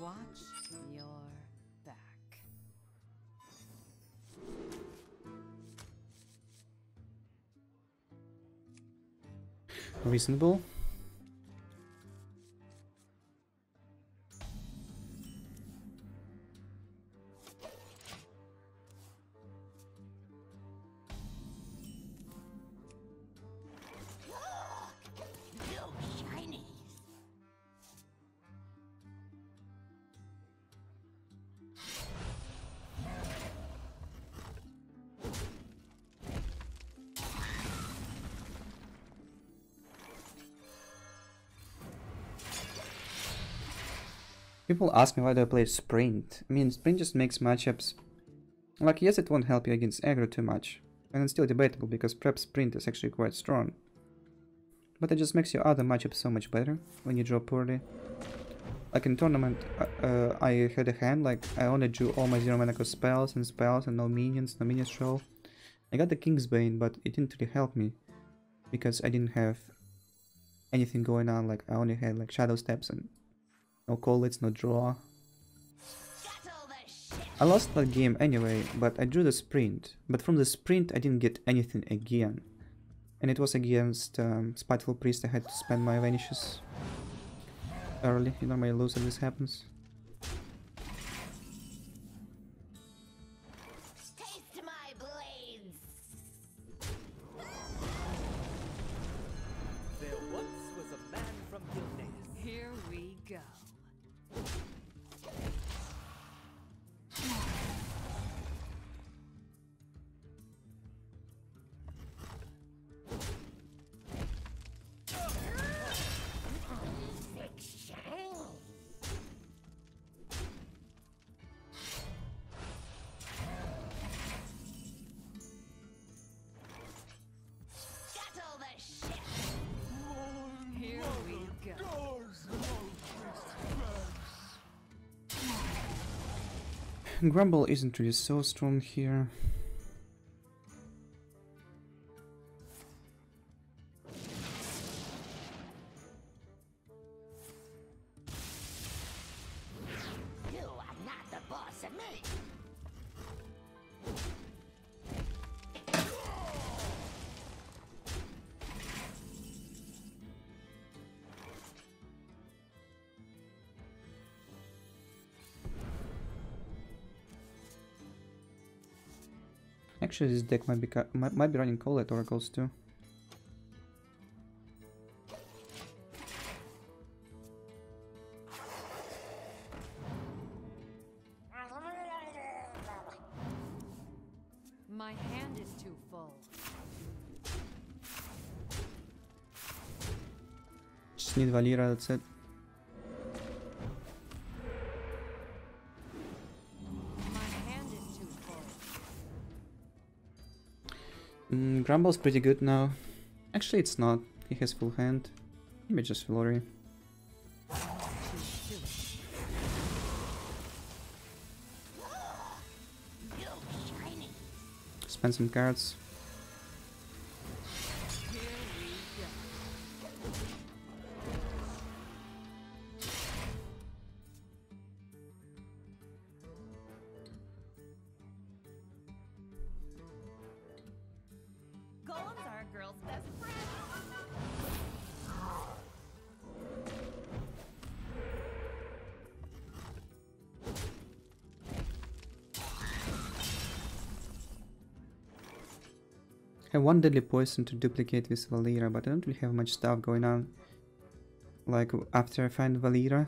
Watch your back. Reasonable. People ask me why do I play Sprint. I mean, Sprint just makes matchups... Like, yes, it won't help you against aggro too much. And it's still debatable because prep Sprint is actually quite strong. But it just makes your other matchups so much better when you draw poorly. Like in tournament, uh, uh, I had a hand, like, I only drew all my zero mana cost spells and spells and no minions, no minions troll. I got the Kingsbane, but it didn't really help me. Because I didn't have anything going on, like, I only had, like, Shadow Steps and no Coldlights, no draw. I lost that game anyway, but I drew the sprint. But from the sprint I didn't get anything again. And it was against um, Spiteful Priest, I had to spend my vanishes early. You normally lose if this happens. Grumble isn't really so strong here. Actually, this deck might be might be running Coldlight Oracles too. My hand is too full. Just need Valeera, that's it. Grumble's pretty good now. Actually, it's not. He has full hand. Maybe just soon. Spend some cards. I have one deadly poison to duplicate with Valeera, but I don't really have much stuff going on. Like after I find Valeera.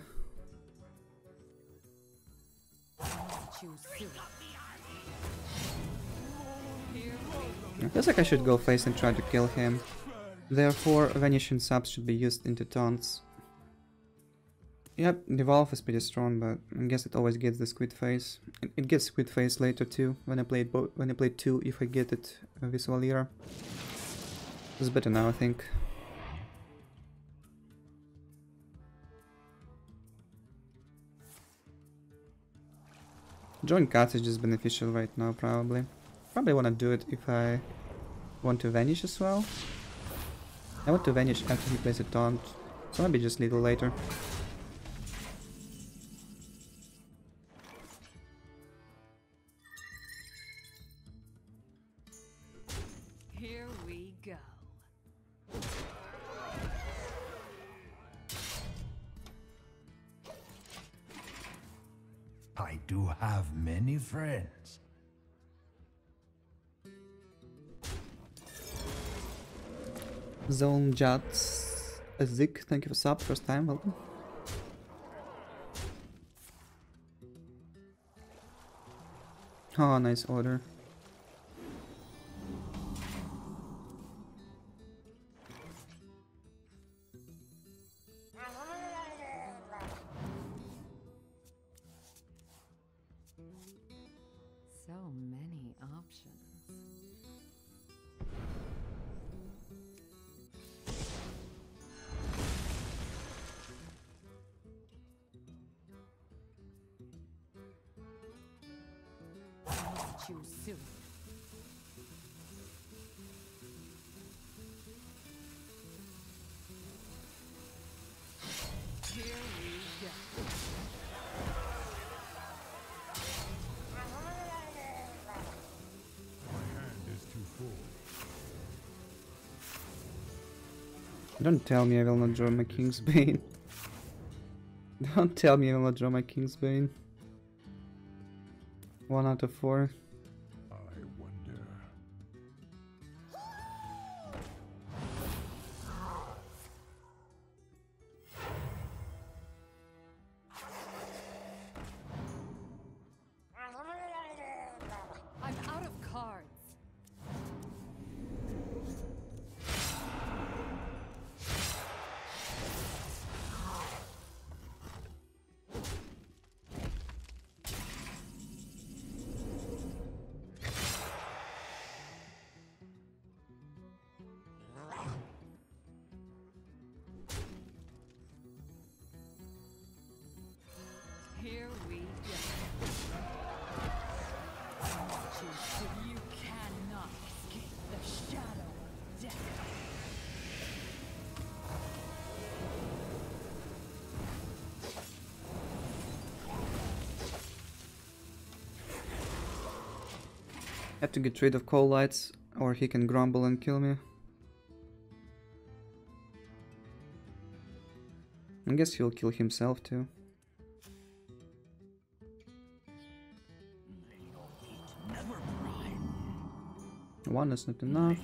I feels like I should go face and try to kill him. Therefore, vanishing subs should be used into taunts. Yep, Devolve is pretty strong, but I guess it always gets the squid face. It, gets squid face later too, when I played when I played two, if I get it uh, with. It's better now, I think. Join cards is just beneficial right now, probably. Probably wanna do it if I want to vanish as well. I want to vanish after he plays a taunt, so maybe just a little later. Do have many friends. Zone Jats Zik, thank you for sub, first time, welcome. Oh, nice order. Soon. Here we go. Don't tell me I will not draw my Kingsbane. Don't tell me I will not draw my Kingsbane. One out of four. Have to get rid of Coldlights, or he can grumble and kill me. I guess he'll kill himself too. One is not enough.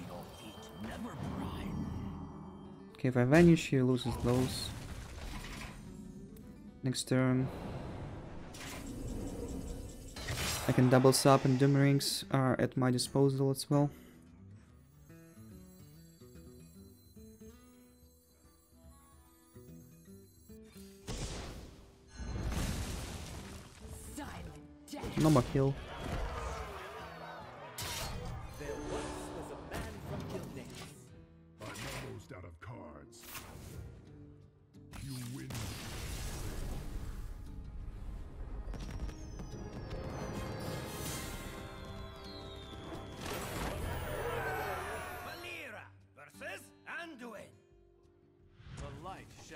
Okay, if I vanish, he loses those. Next turn. I can double sub and Doomerangs are at my disposal as well. No more heal.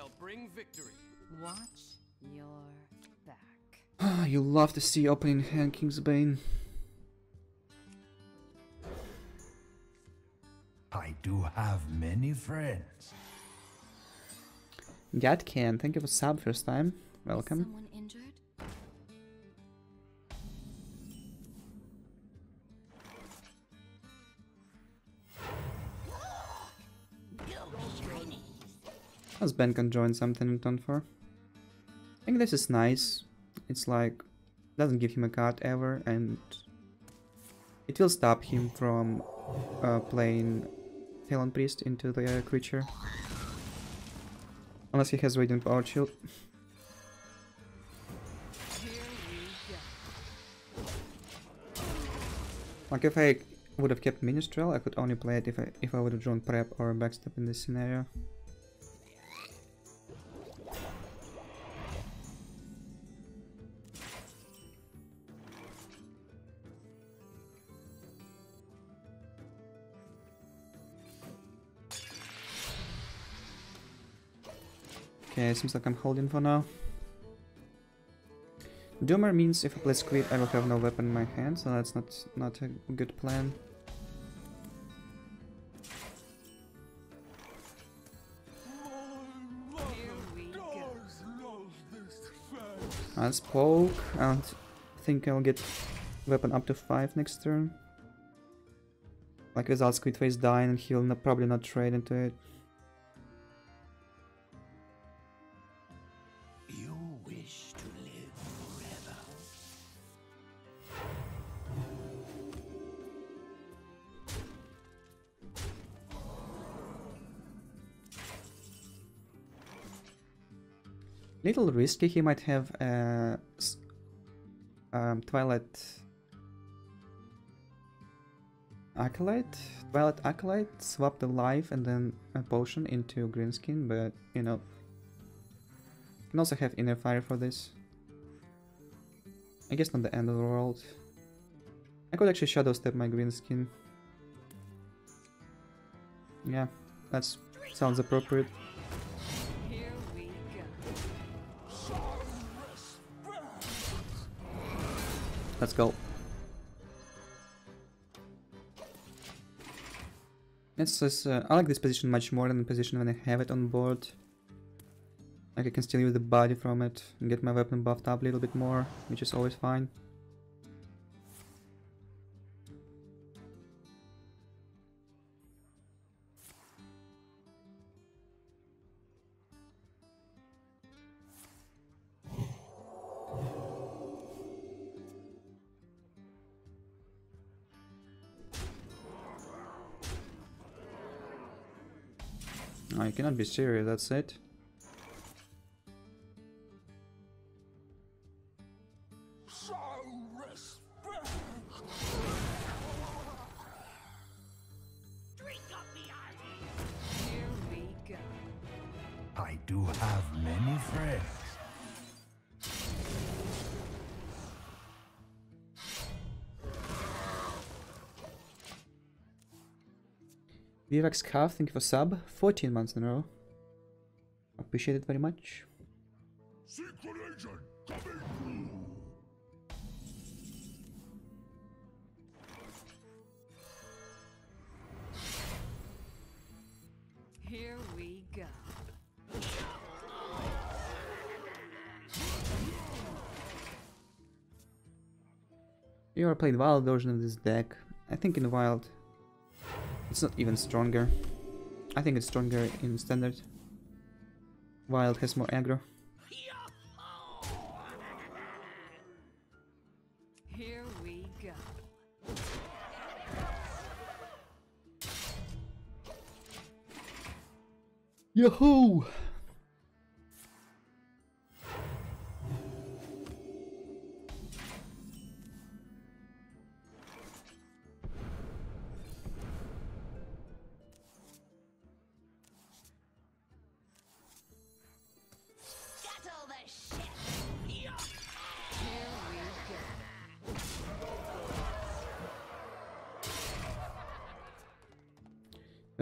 Shall bring victory. Watch your back. Ah, you love to see opening hand Kingsbane. I do have many friends. Gatcan, thank you for sub first time. Welcome. As Ben can join something in turn 4. I think this is nice. It's like, doesn't give him a card ever and it will stop him from uh, playing Talon Priest into the uh, creature. Unless he has Radiant Power Shield. Like if I would have kept Minstrel, I could only play it if I if I would have drawn Prep or Backstep in this scenario. Okay, seems like I'm holding for now. Doomer means if I play Squid, I will have no weapon in my hand, so that's not not a good plan. Go. Let's poke and think I'll get weapon up to 5 next turn. Like without Squid Face dying and he'll probably not trade into it. Little risky, he might have a um, Twilight Acolyte? Twilight Acolyte, swap the life and then a potion into Greenskin, but you know. Can also have Inner Fire for this. I guess not the end of the world. I could actually Shadow Step my Greenskin. Yeah, that sounds appropriate. Let's go. It's just, uh, I like this position much more than the position when I have it on board. Like I can still use the body from it and get my weapon buffed up a little bit more, which is always fine. You cannot be serious, that's it. I do have many friends. VRX Calf, thank you for sub. 14 months in a row. Appreciate it very much. Secret agent coming through. Here we go. You ever played wild version of this deck? I think in wild it's not even stronger. I think it's stronger in standard. Wild has more aggro. Here we go. Yahoo!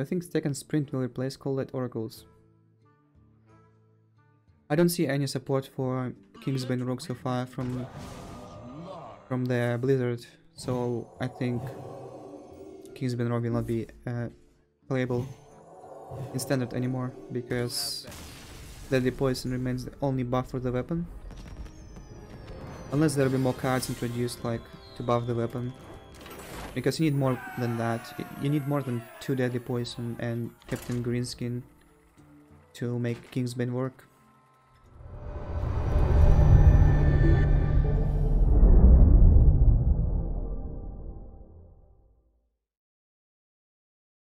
I think Stack and Sprint will replace Cold Oracles. I don't see any support for Kingsbane Rogue so far from from the Blizzard, so I think Kingsbane Rogue will not be uh, playable in standard anymore because Deadly Poison remains the only buff for the weapon. Unless there will be more cards introduced like to buff the weapon. Because you need more than that. You need more than two Deadly Poison and Captain Greenskin to make Kingsbane work.